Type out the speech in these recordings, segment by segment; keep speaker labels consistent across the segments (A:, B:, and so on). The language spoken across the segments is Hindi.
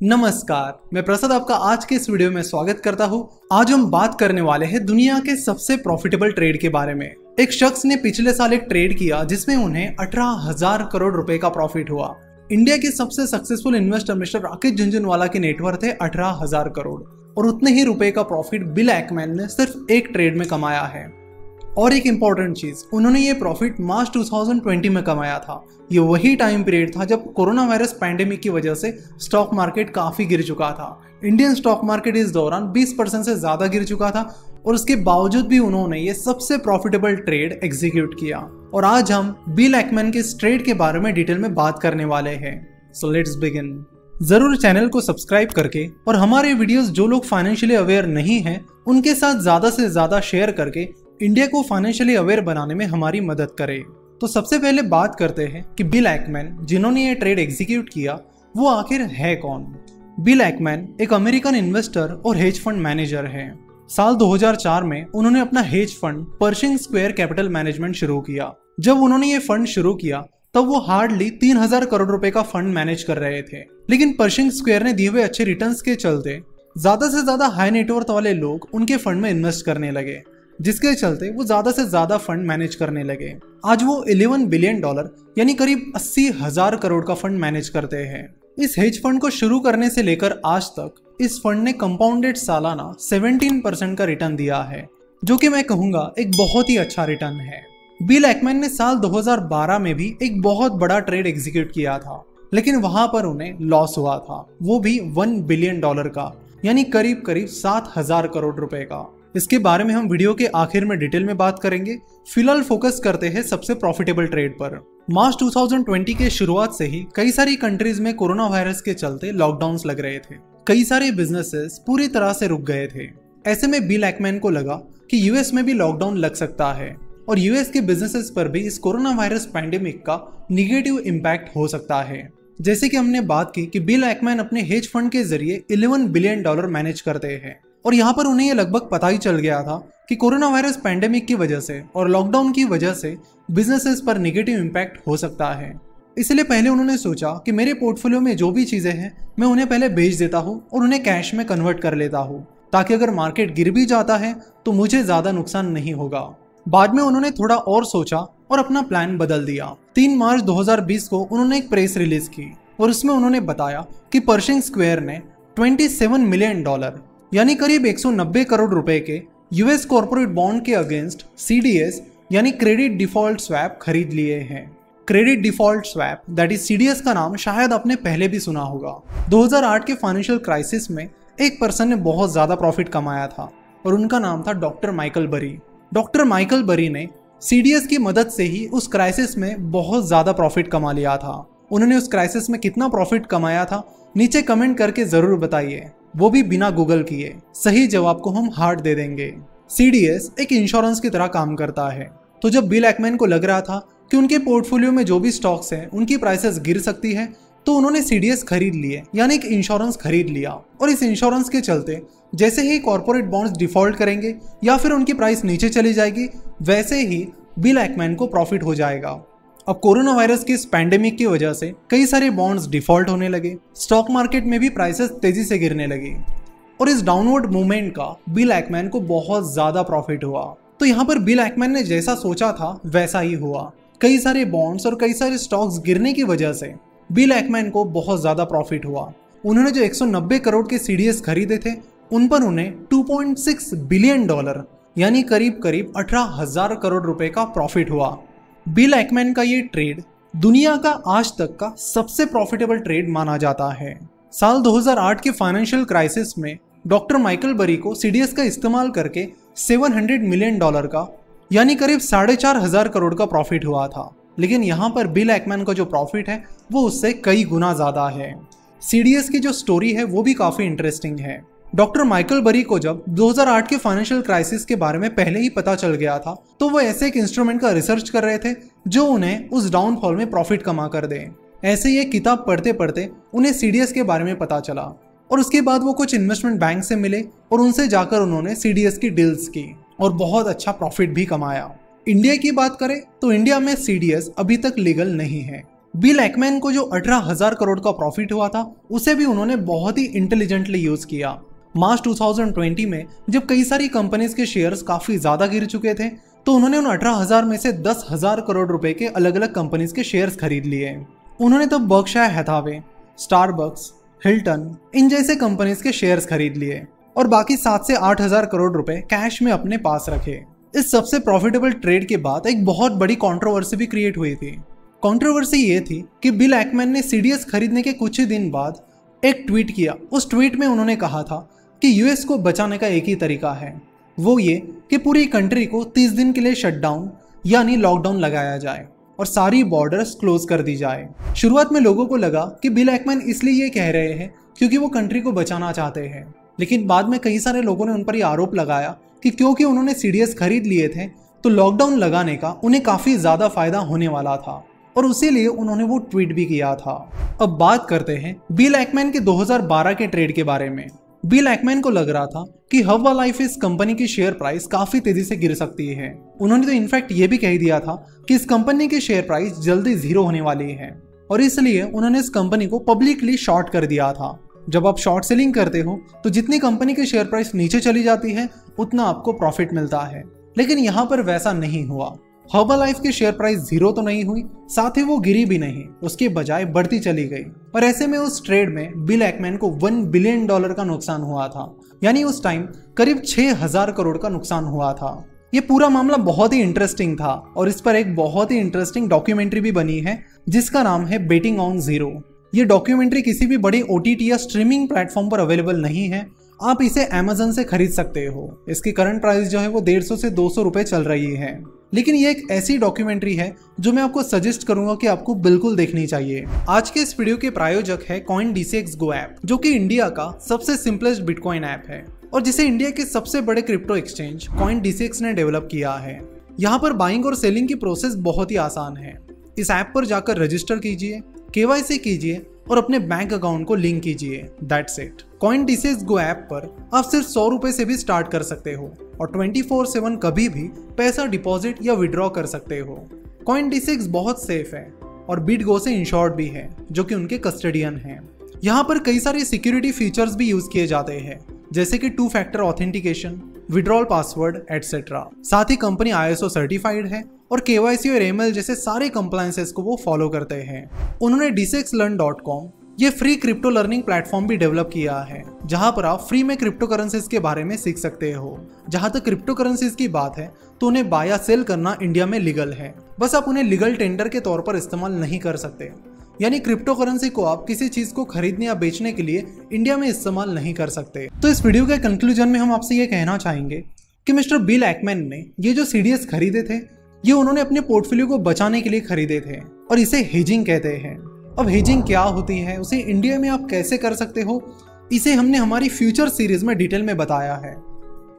A: नमस्कार, मैं प्रसाद आपका आज के इस वीडियो में स्वागत करता हूँ। आज हम बात करने वाले हैं दुनिया के सबसे प्रॉफिटेबल ट्रेड के बारे में। एक शख्स ने पिछले साल एक ट्रेड किया जिसमें उन्हें अठारह हज़ार करोड़ रुपए का प्रॉफिट हुआ। इंडिया के सबसे successful investor mister Rakesh Jhunjhunwala के नेटवर्थ है अठारह हज़ार करोड़। और उतने ही रुपए का प्रॉफिट बिल एक्मैन ने सिर्फ़ एक ट्रेड में कमाया है। और एक इंपॉर्टेंट चीज़, उन्होंने ये प्रॉफिट मार्च 2020 में कमाया था। ये वही टाइम पीरियड था जब कोरोना वायरस पैंडेमिक की वजह से स्टॉक मार्केट काफ़ी गिर चुका था। इंडियन स्टॉक मार्केट इस दौरान 20 परसेंट से ज़्यादा गिर चुका था और उसके बावजूद भी उन्होंने ये सबसे प्रॉफिटेबल ट्रेड एग्जीक्यूट किया। और आज हम बिल एक्मैन के ट्रेड के बारे में डिटेल में बात करने वाले हैं। सो लेट्स बिगिन ज़रूर चैनल को सब्सक्राइब करके और हमारे वीडियोस जो लोग फाइनेंशियली अवेयर नहीं हैं, उनके साथ ज़्यादा से ज़्यादा शेयर करके इंडिया को फाइनेंशियली अवेयर बनाने में हमारी मदद करे। तो सबसे पहले बात करते हैं कि बिल एक्मैन जिन्होंने ये ट्रेड एग्जीक्यूट किया, वो आखिर है कौन? बिल एक्मैन एक अमेरिकन इन्वेस्टर और हेज फंड मैनेजर है। साल 2004 में उन्होंने अपना hedge fund Pershing Square Capital Management शुरू किया। जब उन्होंने ये फंड शुरू किया, तब वो हार्डली तीन हज़ार करोड़ रुपए का फंड मैनेज कर रहे थे। लेकिन पर्शिंग स्क्वायर ने दिए हुए अच्छे रिटर्न्स के चलते, ज़्यादा से ज़्यादा हाई नेटवर्थ वाले लोग उनके फंड में इन्वेस्ट करने लगे। जिसके चलते वो ज़्यादा से ज़्यादा फंड मैनेज करने लगे। आज वो 11 बिलियन डॉलर यानी करीब अस्सी हज़ार करोड़ का फंड मैनेज करते हैं। इस हेज फंड को शुरू करने से लेकर आज तक, इस फंड ने कंपाउंडेड सालाना 17 परसेंट का रिटर्न दिया है, जो कि मैं कहूँगा एक बहुत ही अच्छा रिटर्न है। बिल एक्मैन ने साल 2012 में भी एक बहुत बड़ा ट्रेड एग्जीक्यूट किया था, लेकिन वहाँ पर उन्हें लॉस हुआ था। वो भी वन बिलियन डॉलर का, यानी करीब करीब सात हज़ार करोड़ रुपए का। इसके बारे में हम वीडियो के आखिर में डिटेल में बात करेंगे। फ़िलहाल फोकस करते हैं सबसे प्रॉफिटेबल ट्रेड पर। मार्च 2020 के शुरुआत से ही कई सारी कंट्रीज़ में कोरोना वायरस के चलते लॉकडाउन लग रहे थे। कई सारे बिजनेसेस पूरी तरह से रुक गए थे। ऐसे में बिल एक्मैन को लगा कि यूएस में भी लॉकडाउन लग सकता है और यूएस के बिजनेसेस पर भी इस कोरोना वायरस पैंडेमिक का निगेटिव इम्पैक्ट हो सकता है। जैसे कि हमने बात की कि बिल एक्मैन अपने हेज फंड के ज़रिए 11 बिलियन डॉलर मैनेज करते हैं। और यहाँ पर उन्हें ये लगभग पता ही चल गया था कि कोरोना वायरस पैंडेमिक की वजह से और लॉकडाउन की वजह से बिजनेसेस पर निगेटिव इम्पैक्ट हो सकता है। इसलिए पहले उन्होंने सोचा कि मेरे पोर्टफोलियो में जो भी चीज़ें हैं, मैं उन्हें पहले बेच देता हूँ और उन्हें कैश में कन्वर्ट कर लेता हूँ। ताकि अगर मार्केट गिर भी जाता है तो मुझे ज़्यादा नुकसान नहीं होगा। बाद में उन्होंने थोड़ा और सोचा और अपना प्लान बदल दिया। तीन मार्च 2020 को उन्होंने एक प्रेस रिलीज़ की और उसमें उन्होंने बताया कि पर्शिंग स्क्वायर ने 27 मिलियन डॉलर यानी करीब 190 करोड़ रुपए के यूएस कॉर्पोरेट बॉन्ड के अगेंस्ट सीडीएस यानी क्रेडिट डिफ़ॉल्ट स्वैप खरीद लिए हैं। Credit default swap that is CDS का नाम शायद आपने पहले भी सुना होगा। 2008 के फाइनेंशियल क्राइसिस में एक पर्सन ने बहुत ज़्यादा प्रॉफिट कमाया था और उनका नाम था doctor Michael Burry doctor Michael Burry ने सीडीएस की मदद से ही उस क्राइसिस में बहुत ज़्यादा प्रॉफिट कमा लिया था। उन्होंने उस क्राइसिस में कितना प्रॉफिट कमाया था, नीचे कमेंट करके ज़रूर बताइए। वो भी बिना गूगल किए। सही जवाब को हम हार्ट दे देंगे। सीडीएस एक इंश्योरेंस की तरह काम करता है। तो जब बिल एक्मैन को लग रहा था कि उनके पोर्टफोलियो में जो भी स्टॉक्स हैं, उनकी प्राइसेस गिर सकती है तो उन्होंने सीडीएस खरीद लिए। यानी एक इंश्योरेंस खरीद लिया। और इस इंश्योरेंस के चलते, जैसे ही कॉर्पोरेट बॉन्ड्स डिफ़ॉल्ट करेंगे, या फिर उनकी प्राइस नीचे चली जाएगी, वैसे ही बिल एक्मैन को प्रॉफिट हो जाएगा। अब कोरोना वायरस की इस पैंडेमिक की वजह से कई सारे बॉन्ड्स डिफ़ॉल्ट होने लगे। स्टॉक मार्केट में भी प्राइसेस तेज़ी से गिरने लगे। और इस डाउनवर्ड मूवमेंट का बिल एक्मैन को बहुत ज़्यादा प्रॉफिट हुआ। तो यहाँ पर बिल एक्मैन ने जैसा सोचा था, वैसा ही हुआ। कई सारे बॉन्ड्स और कई सारे स्टॉक्स गिरने की वजह से बिल एक्मैन को बहुत ज़्यादा प्रॉफिट हुआ। उन्होंने जो 190 करोड़ के सीडीएस खरीदे थे, उन पर उन्हें 2.6 बिलियन डॉलर यानी करीब करीब अठारह हज़ार करोड़ रुपए का प्रॉफिट हुआ। बिल एक्मैन का ये ट्रेड दुनिया का आज तक का सबसे प्रॉफिटेबल ट्रेड माना जाता है। साल 2008 के फाइनेंशियल क्राइसिस में डॉक्टर माइकल बरी को सीडीएस का इस्तेमाल करके 700 मिलियन डॉलर का, यानी करीब साढ़े चार हज़ार करोड़ का प्रॉफिट हुआ था। लेकिन यहाँ पर बिल एक्मैन का जो प्रॉफिट है, वो उससे कई गुना ज़्यादा है। सीडीएस की जो स्टोरी है, वो भी काफ़ी इंटरेस्टिंग है। डॉक्टर माइकल बरी को जब 2008 के फाइनेंशियल क्राइसिस के बारे में पहले ही पता चल गया था तो वो ऐसे एक इंस्ट्रूमेंट का रिसर्च कर रहे थे जो उन्हें उस डाउनफॉल में प्रॉफिट कमा कर दे। ऐसे ही एक किताब पढ़ते पढ़ते उन्हें सीडीएस के बारे में पता चला और उसके बाद वो कुछ इन्वेस्टमेंट बैंक से मिले और उनसे जाकर उन्होंने सीडीएस की डील्स की और बहुत अच्छा प्रॉफिट भी कमाया। इंडिया की बात करें तो इंडिया में सीडीएस अभी तक लीगल नहीं है। बिल एक्मैन को जो अठारह हज़ार करोड़ का प्रॉफिट हुआ था, उसे भी उन्होंने बहुत ही इंटेलिजेंटली यूज़ किया। मार्च 2020 में, जब कई सारी कंपनीज़ के शेयर्स काफ़ी ज़्यादा गिर चुके थे तो उन्होंने उन अठारह हज़ार में से दस हज़ार करोड़ रुपए के अलग अलग कंपनीज़ के शेयर्स खरीद लिए। उन्होंने तब बर्कशायर, हैथावे, स्टारबक्स, हिल्टन, इन जैसे कंपनीज़ के शेयर्स खरीद लिए और बाकी सात से आठ हज़ार करोड़ रुपए कैश में अपने पास रखे। इस सबसे प्रॉफिटेबल ट्रेड के बाद एक बहुत बड़ी कंट्रोवर्सी भी क्रिएट हुई थी। कंट्रोवर्सी ये थी कि बिल एक्मैन ने सीडीएस खरीदने के कुछ ही दिन बाद एक ट्वीट किया। उस ट्वीट में उन्होंने कहा था कि यूएस को बचाने का एक ही तरीका है। वो ये कि पूरी कंट्री को 30 दिन के लिए शटडाउन यानी लॉकडाउन लगाया जाए और सारी बॉर्डर्स क्लोज कर दी जाए। शुरुआत में लोगों को लगा कि बिल एक्मैन इसलिए ये कह रहे हैं क्योंकि वो कंट्री को बचाना चाहते हैं। लेकिन बाद में कई सारे लोगों ने उन पर यह आरोप लगाया कि क्योंकि उन्होंने सीडीएस खरीद लिए थे तो लॉकडाउन लगाने का उन्हें काफ़ी ज़्यादा फ़ायदा होने वाला था और उसी लिए उन्होंने वो ट्वीट भी किया था। अब बात करते हैं बिल एक्मैन के 2012 के ट्रेड के बारे में। बिल एक्मैन को लग रहा था कि हवा लाइफ इस कंपनी की शेयर प्राइस काफ़ी तेज़ी से गिर सकती है। उन्होंने तो इनफैक्ट ये भी कह दिया था कि इस कंपनी की शेयर प्राइस जल्दी ज़ीरो होने वाली है। और इसलिए उन्होंने इस कंपनी को पब्लिकली शॉर्ट कर दिया था। जब आप शॉर्ट सेलिंग करते हो तो जितनी कंपनी की शेयर प्राइस नीचे चली जाती है, उतना आपको प्रॉफिट मिलता है। लेकिन यहाँ पर वैसा नहीं हुआ। हर्बल लाइफ की शेयर प्राइस ज़ीरो तो नहीं हुई, साथ ही वो गिरी भी नहीं, उसके बजाय बढ़ती चली गई। और ऐसे में उस ट्रेड में बिल एक्मैन को वन बिलियन डॉलर का नुकसान हुआ था। यानी उस टाइम करीब छह हज़ार करोड़ का नुकसान हुआ था। ये पूरा मामला बहुत ही इंटरेस्टिंग था और इस पर एक बहुत ही इंटरेस्टिंग डॉक्यूमेंट्री भी बनी है, जिसका नाम है बेटिंग ऑन ज़ीरो ये डॉक्यूमेंट्री किसी भी बड़ी ओ या स्ट्रीमिंग प्लेटफॉर्म पर अवेलेबल नहीं है आप इसे अमेजन से खरीद सकते हो। इसकी करंट प्राइस जो है वो डेढ़ सौ दो सौ रुपए चल रही है। लेकिन ये एक ऐसी डॉक्यूमेंट्री है जो मैं आपको सजेस्ट करूँगा कि आपको बिल्कुल देखनी चाहिए। आज के इस वीडियो के प्रायोजक है कॉइन डीसीएक्स गो ऐप जो कि इंडिया का सबसे सिंपलेस्ट बिटकॉइन ऐप है और जिसे इंडिया के सबसे बड़े क्रिप्टो एक्सचेंज कॉइन डीसीएक्स ने डेवलप किया है। यहाँ पर बाइंग और सेलिंग की प्रोसेस बहुत ही आसान है। इस ऐप पर जाकर रजिस्टर कीजिए केवाईसी कीजिए और अपने बैंक अकाउंट को लिंक कीजिए. That's it CoinDCX go app पर आप सिर्फ़ सौ रुपए से भी स्टार्ट कर सकते हो और ट्वेंटी फोर सेवन कभी भी पैसा डिपॉजिट या विड्रॉ कर सकते हो. कॉइन डिसेक्स बहुत सेफ़ है और बीट गो से इंश्योर्ड भी है, जो कि उनके कस्टडियन है. यहाँ पर कई सारे सिक्योरिटी फीचर्स भी यूज़ किए जाते हैं, जैसे कि two factor authentication withdrawal password etcetera साथ ही कंपनी आईएसओ सर्टिफाइड है और केवाईसी और एमएल जैसे सारे कंप्लायंसेस को वो फॉलो करते हैं। उन्होंने डिसेक्स लर्न डॉट कॉम ये फ्री क्रिप्टो लर्निंग प्लेटफॉर्म भी डेवलप किया है, जहाँ पर आप फ्री में क्रिप्टो करेंसीज के बारे में सीख सकते हो। जहाँ तक क्रिप्टो करेंसीज की बात है तो उन्हें बाय या सेल करना इंडिया में लीगल है। बस आप उन्हें लीगल टेंडर के तौर पर इस्तेमाल नहीं कर सकते। यानी क्रिप्टो करेंसी को आप किसी चीज़ को खरीदने या बेचने के लिए इंडिया में इस्तेमाल नहीं कर सकते। तो इस वीडियो के कंक्लूजन में हम आपसे ये कहना चाहेंगे कि मिस्टर बिल एक्मैन ने ये जो सीडीएस खरीदे थे ये उन्होंने अपने पोर्टफोलियो को बचाने के लिए खरीदे थे और इसे हेजिंग कहते हैं। अब हेजिंग क्या होती है? उसे इंडिया में आप कैसे कर सकते हो? इसे हमने हमारी फ्यूचर सीरीज़ में डिटेल में बताया है।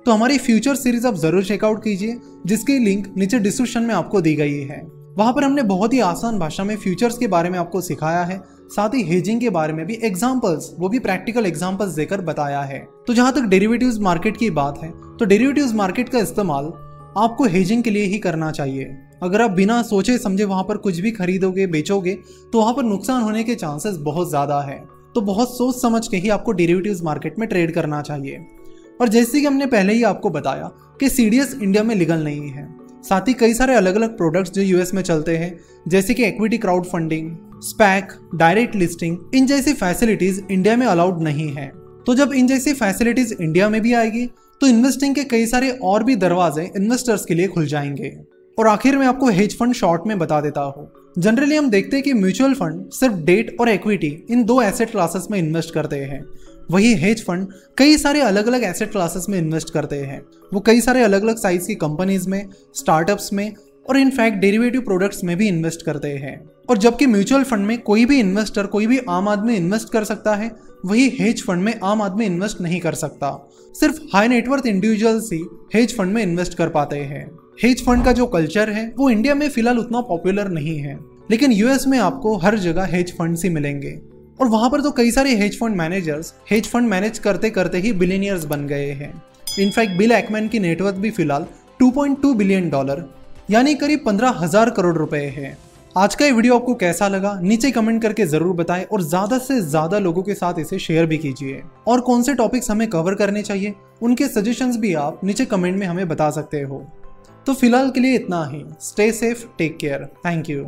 A: तो हमारी फ्यूचर सीरीज़ आप ज़रूर चेकआउट कीजिए, जिसकी लिंक नीचे डिस्क्रिप्शन में आपको दी गई है। वहाँ पर हमने बहुत ही आसान भाषा में फ्यूचर्स के बारे में आपको सिखाया है, साथ ही हेजिंग के बारे में भी एग्जाम्पल्स वो भी प्रैक्टिकल एग्जाम्पल्स देकर बताया है। तो जहाँ तक डेरिवेटिव्स मार्केट की बात है तो डेरिवेटिव्स मार्केट का इस्तेमाल आपको हेजिंग के लिए ही करना चाहिए। अगर आप बिना सोचे समझे वहाँ पर कुछ भी खरीदोगे, बेचोगे तो वहाँ पर नुकसान होने के चांसेस बहुत ज़्यादा है। तो बहुत सोच समझ के ही आपको डेरिवेटिव्स मार्केट में ट्रेड करना चाहिए। और जैसे कि हमने पहले ही आपको बताया कि सीडीएस इंडिया में लीगल नहीं है। साथ ही कई सारे अलग अलग प्रोडक्ट्स जो यूएस में चलते हैं, जैसे कि equity crowd funding SPAC direct listing इन जैसी फैसिलिटीज़ इंडिया में अलाउड नहीं है। तो जब इन जैसी फैसिलिटीज़ इंडिया में भी आएगी तो इन्वेस्टिंग के कई सारे और भी दरवाजे इन्वेस्टर्स के लिए खुल जाएँगे। और आखिर में आपको हेज फंड शॉर्ट में बता देता हूँ। जनरली हम देखते हैं कि म्यूचुअल फंड सिर्फ़ डेट और इक्विटी इन दो एसेट क्लासेस में इन्वेस्ट करते हैं। वही हेज फंड कई सारे अलग अलग एसेट क्लासेस में इन्वेस्ट करते हैं। वो कई सारे अलग अलग साइज़ की कंपनीज़ में स्टार्टअप्स में और इनफैक्ट डेरिवेटिव प्रोडक्ट्स में भी इन्वेस्ट करते हैं। और जबकि म्यूचुअल फंड में कोई भी इन्वेस्टर कोई भी आम आदमी इन्वेस्ट कर सकता है वही हेज फंड में आम आदमी इन्वेस्ट नहीं कर सकता। सिर्फ़ हाई नेटवर्थ इंडिविजुअल्स ही हेज फंड में इन्वेस्ट कर पाते हैं। हेज फंड का जो कल्चर है, वो इंडिया में फ़िलहाल उतना पॉपुलर नहीं है। लेकिन यूएस में आपको हर जगह हेज फंड ही मिलेंगे। और वहाँ पर तो कई सारे hedge fund managers hedge fund manage करते करते ही बिलीनियर्स बन गए हैं। इनफैक्ट बिल एक्मैन की नेटवर्थ भी फ़िलहाल 2.2 बिलियन डॉलर यानी करीब पंद्रह हज़ार करोड़ रुपए है। आज का ये वीडियो आपको कैसा लगा, नीचे कमेंट करके ज़रूर बताएँ और ज़्यादा से ज़्यादा लोगों के साथ इसे शेयर भी कीजिए। और कौन से टॉपिक्स हमें कवर करने चाहिए, उनके सजेशंस भी आप नीचे कमेंट में हमें बता सकते हो। तो फ़िलहाल के लिए इतना ही। Stay safe take care thank you